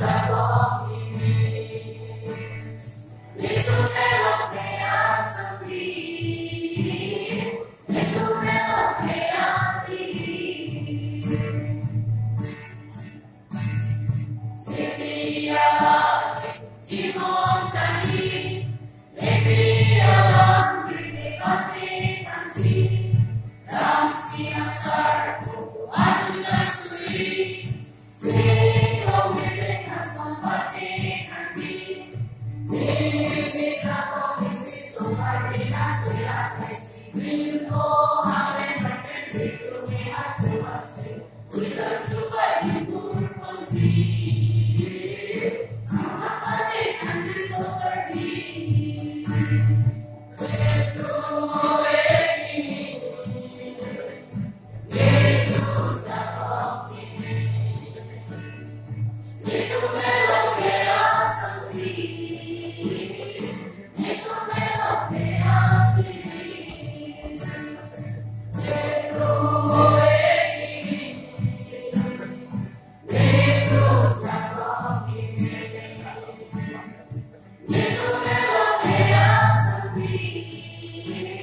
time. Cristo. Yeah.